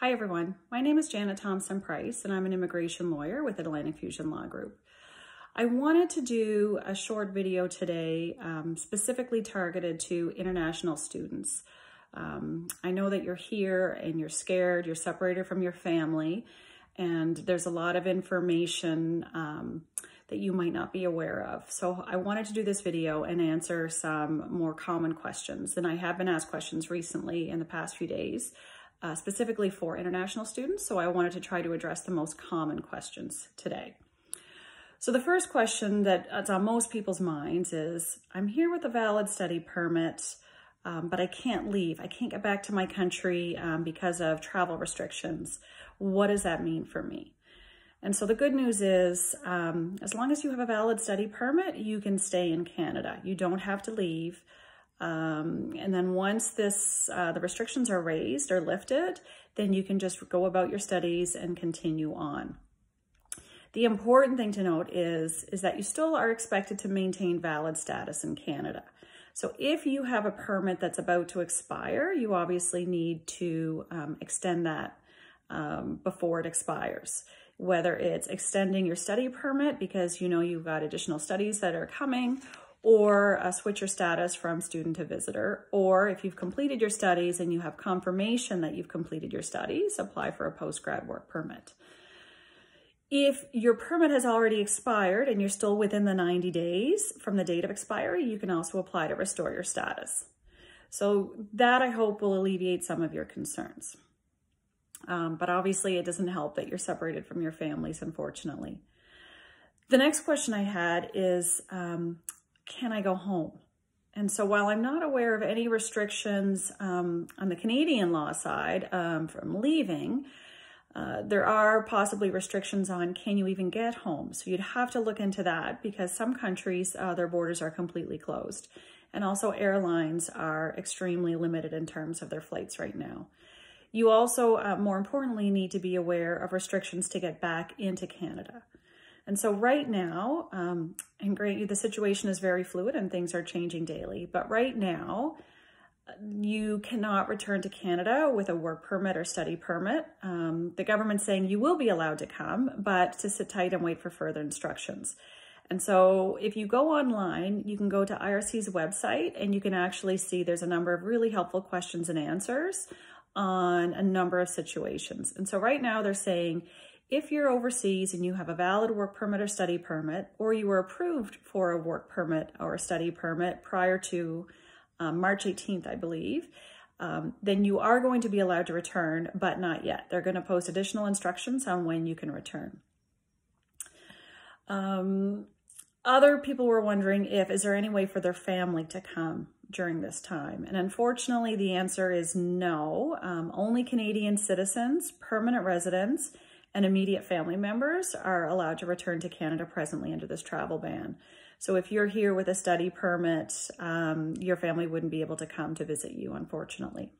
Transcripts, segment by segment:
Hi everyone, my name is Janet Thompson Price and I'm an immigration lawyer with Atlantic Fusion Law Group. I wanted to do a short video today um, specifically targeted to international students. Um, I know that you're here and you're scared, you're separated from your family, and there's a lot of information um, that you might not be aware of. So I wanted to do this video and answer some more common questions. And I have been asked questions recently in the past few days uh, specifically for international students. So I wanted to try to address the most common questions today. So the first question that's on most people's minds is, I'm here with a valid study permit, um, but I can't leave. I can't get back to my country um, because of travel restrictions. What does that mean for me? And so the good news is, um, as long as you have a valid study permit, you can stay in Canada. You don't have to leave. Um, and then once this, uh, the restrictions are raised or lifted, then you can just go about your studies and continue on. The important thing to note is, is that you still are expected to maintain valid status in Canada. So if you have a permit that's about to expire, you obviously need to um, extend that um, before it expires. Whether it's extending your study permit because you know you've got additional studies that are coming, or switch your status from student to visitor. Or if you've completed your studies and you have confirmation that you've completed your studies, apply for a postgrad work permit. If your permit has already expired and you're still within the 90 days from the date of expiry, you can also apply to restore your status. So that I hope will alleviate some of your concerns. Um, but obviously it doesn't help that you're separated from your families, unfortunately. The next question I had is, um, can I go home? And so while I'm not aware of any restrictions um, on the Canadian law side um, from leaving, uh, there are possibly restrictions on can you even get home? So you'd have to look into that because some countries, uh, their borders are completely closed. And also airlines are extremely limited in terms of their flights right now. You also, uh, more importantly, need to be aware of restrictions to get back into Canada. And so right now, um, and grant you the situation is very fluid and things are changing daily, but right now, you cannot return to Canada with a work permit or study permit. Um, the government's saying you will be allowed to come, but to sit tight and wait for further instructions. And so if you go online, you can go to IRCC's website and you can actually see there's a number of really helpful questions and answers on a number of situations. And so right now they're saying if you're overseas and you have a valid work permit or study permit, or you were approved for a work permit or a study permit prior to um, March 18th, I believe, um, then you are going to be allowed to return, but not yet. They're going to post additional instructions on when you can return. Um, other people were wondering if, is there any way for their family to come during this time? And unfortunately, the answer is no. Um, only Canadian citizens, permanent residents, and immediate family members are allowed to return to Canada presently under this travel ban. So if you're here with a study permit, um, your family wouldn't be able to come to visit you, unfortunately.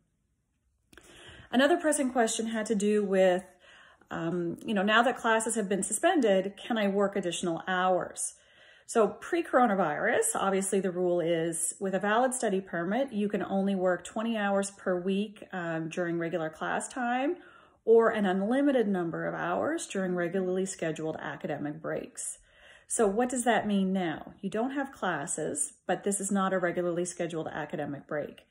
Another pressing question had to do with, um, you know, now that classes have been suspended, can I work additional hours? So pre-coronavirus, obviously the rule is with a valid study permit, you can only work 20 hours per week um, during regular class time or an unlimited number of hours during regularly scheduled academic breaks. So what does that mean now? You don't have classes, but this is not a regularly scheduled academic break.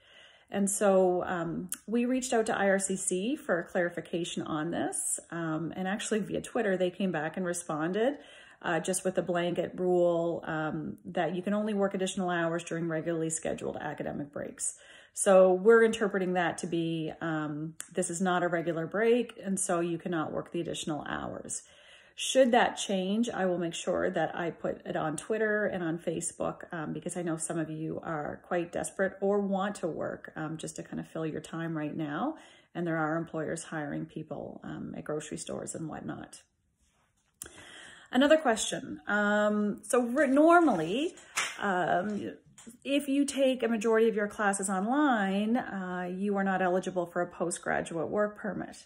And so um, we reached out to IRCC for clarification on this. Um, and actually via Twitter, they came back and responded uh, just with a blanket rule um, that you can only work additional hours during regularly scheduled academic breaks. So we're interpreting that to be, um, this is not a regular break, and so you cannot work the additional hours. Should that change, I will make sure that I put it on Twitter and on Facebook um, because I know some of you are quite desperate or want to work um, just to kind of fill your time right now. And there are employers hiring people um, at grocery stores and whatnot. Another question. Um, so normally, um, if you take a majority of your classes online, uh, you are not eligible for a postgraduate work permit.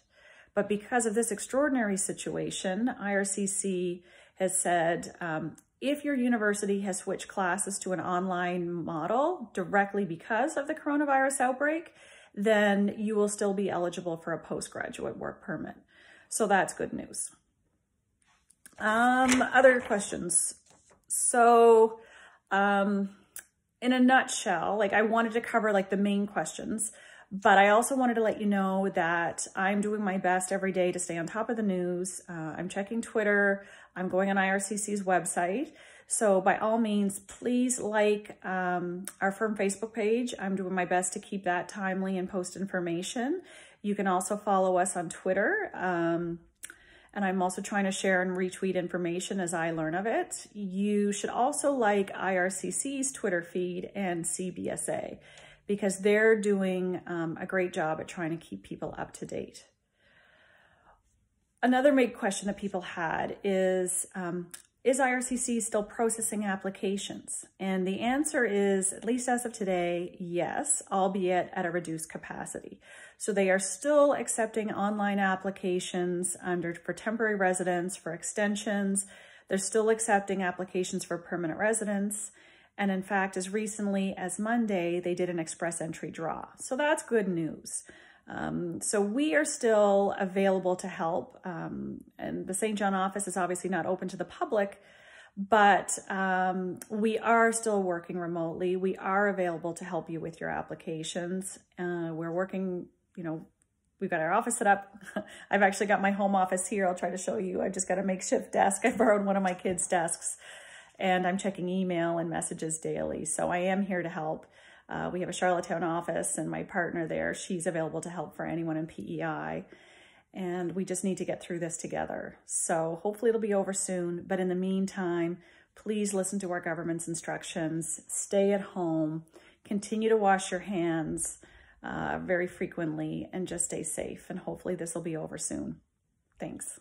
But because of this extraordinary situation, IRCC has said um, if your university has switched classes to an online model directly because of the coronavirus outbreak, then you will still be eligible for a postgraduate work permit. So that's good news. Um, other questions. So, um, in a nutshell, like I wanted to cover like the main questions, but I also wanted to let you know that I'm doing my best every day to stay on top of the news. Uh, I'm checking Twitter. I'm going on IRCC's website. So by all means, please like um, our firm Facebook page. I'm doing my best to keep that timely and post information. You can also follow us on Twitter. Um, and I'm also trying to share and retweet information as I learn of it. You should also like IRCC's Twitter feed and CBSA because they're doing um, a great job at trying to keep people up to date. Another big question that people had is, um, is IRCC still processing applications? And the answer is, at least as of today, yes, albeit at a reduced capacity. So they are still accepting online applications under for temporary residence, for extensions. They're still accepting applications for permanent residence. And in fact, as recently as Monday, they did an express entry draw. So that's good news. Um, so we are still available to help. Um, and the Saint John office is obviously not open to the public, but um, we are still working remotely. We are available to help you with your applications. Uh, we're working, you know, we've got our office set up. I've actually got my home office here. I'll try to show you. I've just got a makeshift desk. I borrowed one of my kids' desks and I'm checking email and messages daily. So I am here to help. Uh, we have a Charlottetown office and my partner there, she's available to help for anyone in PEI. And we just need to get through this together. So hopefully it'll be over soon. But in the meantime, please listen to our government's instructions. Stay at home. Continue to wash your hands uh, very frequently and just stay safe. And hopefully this will be over soon. Thanks.